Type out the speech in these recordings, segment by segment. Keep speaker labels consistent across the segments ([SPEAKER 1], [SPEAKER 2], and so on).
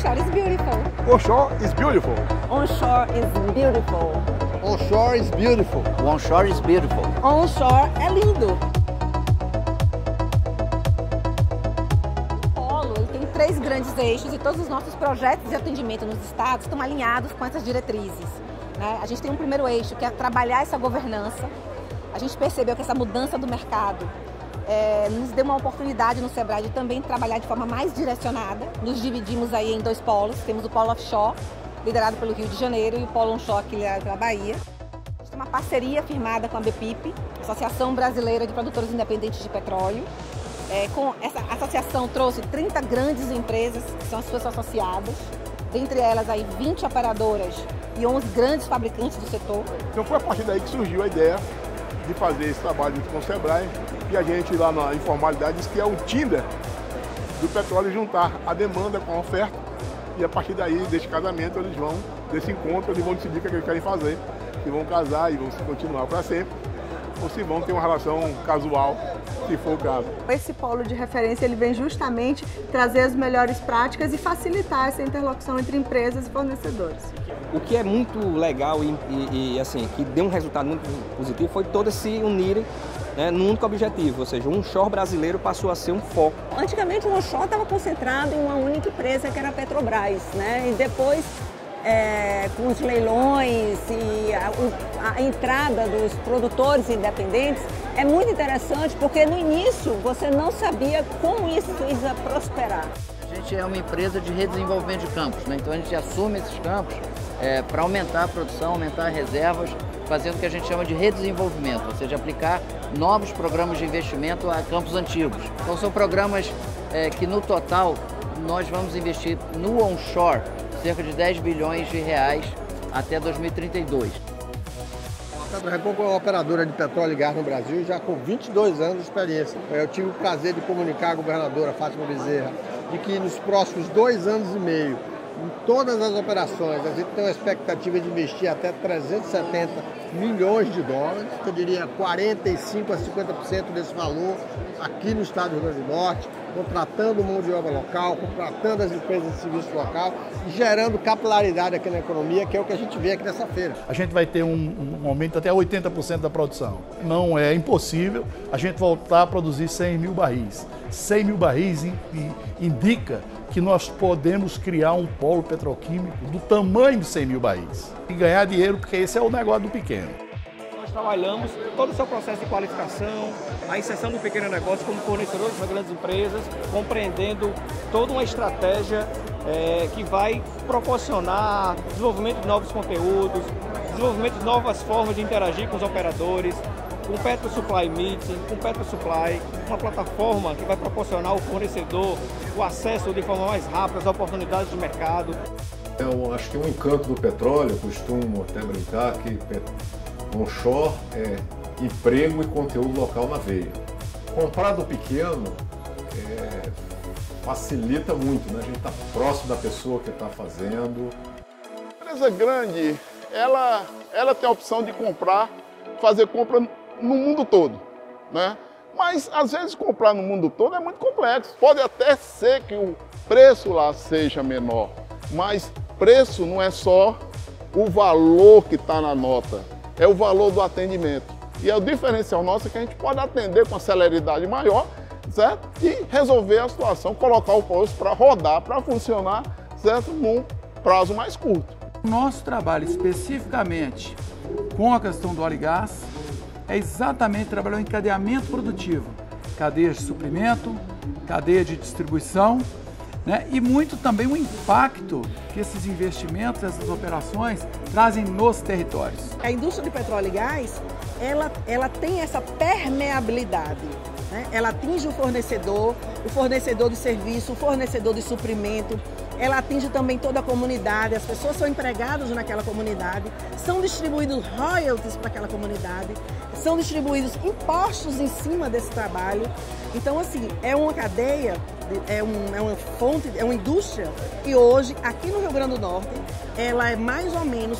[SPEAKER 1] Onshore is beautiful.
[SPEAKER 2] Onshore is beautiful.
[SPEAKER 1] Onshore is beautiful.
[SPEAKER 3] Onshore is beautiful.
[SPEAKER 4] Onshore is beautiful.
[SPEAKER 1] Onshore é lindo. O Polo ele tem três grandes eixos e todos os nossos projetos de atendimento nos estados estão alinhados com essas diretrizes. Né? A gente tem um primeiro eixo que é trabalhar essa governança. A gente percebeu que essa mudança do mercado é, nos deu uma oportunidade no Sebrae de também trabalhar de forma mais direcionada. Nos dividimos aí em dois polos. Temos o polo offshore, liderado pelo Rio de Janeiro, e o polo onshore, que liderado pela Bahia. A gente tem uma parceria firmada com a BPIP, Associação Brasileira de Produtores Independentes de Petróleo. É, com essa associação trouxe 30 grandes empresas que são as suas associadas, dentre elas aí 20 operadoras e 11 grandes fabricantes do setor.
[SPEAKER 2] Então foi a partir daí que surgiu a ideia de fazer esse trabalho junto com o Sebrae e a gente lá na informalidade diz que é o Tinder do petróleo juntar a demanda com a oferta e a partir daí, desse casamento, eles vão, desse encontro, eles vão decidir o que, é eles querem fazer, se vão casar e vão se continuar para sempre, ou se vão ter uma relação casual, se for o caso.
[SPEAKER 5] Esse polo de referência ele vem justamente trazer as melhores práticas e facilitar essa interlocução entre empresas e fornecedores.
[SPEAKER 6] O que é muito legal e, e, e assim, que deu um resultado muito positivo foi todos se unirem né, num único objetivo, ou seja, um onshore brasileiro passou a ser um foco.
[SPEAKER 7] Antigamente o onshore estava concentrado em uma única empresa que era a Petrobras, né? E depois é, com os leilões e a, a, entrada dos produtores independentes é muito interessante porque no início você não sabia como isso ia prosperar.
[SPEAKER 4] A gente é uma empresa de redesenvolvimento de campos, né? então a gente assume esses campos é, para aumentar a produção, aumentar reservas, fazendo o que a gente chama de redesenvolvimento, ou seja, aplicar novos programas de investimento a campos antigos. Então são programas é, que no total nós vamos investir no onshore cerca de 10 bilhões de reais até 2032.
[SPEAKER 3] A Petroreconcavo é uma operadora de petróleo e gás no Brasil já com 22 anos de experiência. Eu tive o prazer de comunicar à governadora Fátima Bezerra de que nos próximos dois anos e meio em todas as operações, a gente tem uma expectativa de investir até 370 milhões de dólares, eu diria 45 a 50% desse valor aqui no estado do Rio Grande do Norte, contratando mão de obra local, contratando as empresas de serviço local e gerando capilaridade aqui na economia, que é o que a gente vê aqui nessa feira.
[SPEAKER 8] A gente vai ter um, um aumento até 80% da produção. Não é impossível a gente voltar a produzir 100 mil barris. 100 mil barris indica que nós podemos criar um polo petroquímico do tamanho de 100 mil barris e ganhar dinheiro, porque esse é o negócio do pequeno.
[SPEAKER 6] Nós trabalhamos todo o seu processo de qualificação, a inserção do pequeno negócio como fornecedor para grandes empresas, compreendendo toda uma estratégia é, que vai proporcionar desenvolvimento de novos conteúdos, desenvolvimento de novas formas de interagir com os operadores, com o Petro Supply Meeting, com o Petro Supply, uma plataforma que vai proporcionar ao fornecedor o acesso de forma mais rápida às oportunidades de mercado.
[SPEAKER 9] Eu acho que um encanto do petróleo, costumo até brincar que onshore é emprego e conteúdo local na veia. Comprar do pequeno é, facilita muito, né? a gente está próximo da pessoa que está fazendo.
[SPEAKER 2] A empresa grande, ela, ela tem a opção de comprar, fazer compra no mundo todo, né? Mas às vezes comprar no mundo todo é muito complexo. Pode até ser que o preço lá seja menor, mas preço não é só o valor que está na nota, é o valor do atendimento. E é o diferencial nosso é que a gente pode atender com celeridade maior, certo? E resolver a situação, colocar o posto para rodar, para funcionar, certo? Num prazo mais curto.
[SPEAKER 10] Nosso trabalho especificamente com a questão do óleo e gás é exatamente trabalhar o encadeamento produtivo, cadeia de suprimento, cadeia de distribuição, né? e muito também o impacto que esses investimentos, essas operações trazem nos territórios.
[SPEAKER 1] A indústria de petróleo e gás, ela, ela tem essa permeabilidade. Né? Ela atinge o fornecedor, o fornecedor de serviço, o fornecedor de suprimento, ela atinge também toda a comunidade, as pessoas são empregadas naquela comunidade, são distribuídos royalties para aquela comunidade, são distribuídos impostos em cima desse trabalho. Então, assim, é uma cadeia, é, um, é uma fonte, é uma indústria que hoje, aqui no Rio Grande do Norte, ela é mais ou menos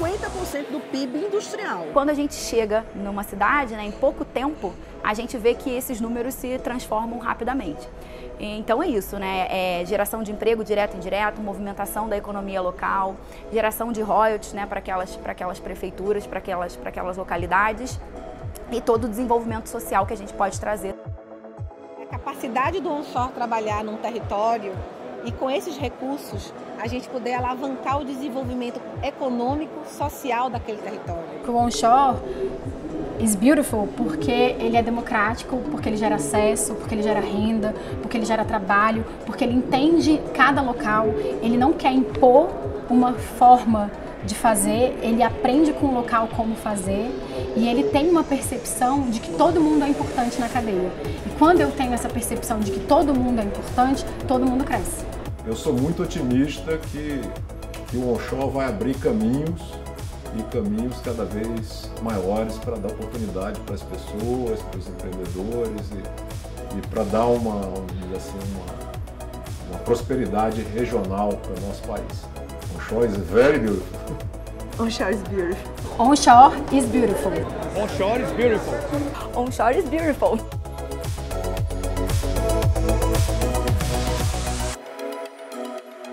[SPEAKER 1] 50% do PIB industrial.
[SPEAKER 11] Quando a gente chega numa cidade, né, em pouco tempo, a gente vê que esses números se transformam rapidamente. Então é isso, né? É geração de emprego direto e indireto, movimentação da economia local, geração de royalties né, para aquelas, aquelas prefeituras, para aquelas, aquelas localidades e todo o desenvolvimento social que a gente pode trazer.
[SPEAKER 1] A capacidade do onshore trabalhar num território e com esses recursos a gente poder alavancar o desenvolvimento econômico, social daquele território.
[SPEAKER 12] O onshore is beautiful porque ele é democrático, porque ele gera acesso, porque ele gera renda, porque ele gera trabalho, porque ele entende cada local, ele não quer impor uma forma de fazer, ele aprende com o local como fazer e ele tem uma percepção de que todo mundo é importante na cadeia. E quando eu tenho essa percepção de que todo mundo é importante, todo mundo cresce.
[SPEAKER 9] Eu sou muito otimista que, que o onshore vai abrir caminhos e caminhos cada vez maiores para dar oportunidade para as pessoas, para os empreendedores e, e para dar uma, assim, uma, uma prosperidade regional para o nosso país. Onshore is very beautiful.
[SPEAKER 5] Onshore is beautiful.
[SPEAKER 12] Onshore is beautiful.
[SPEAKER 6] Onshore is beautiful.
[SPEAKER 11] Onshore is beautiful.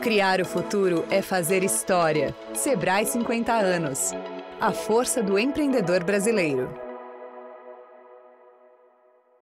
[SPEAKER 13] Criar o futuro é fazer história. Sebrae 50 anos. A força do empreendedor brasileiro.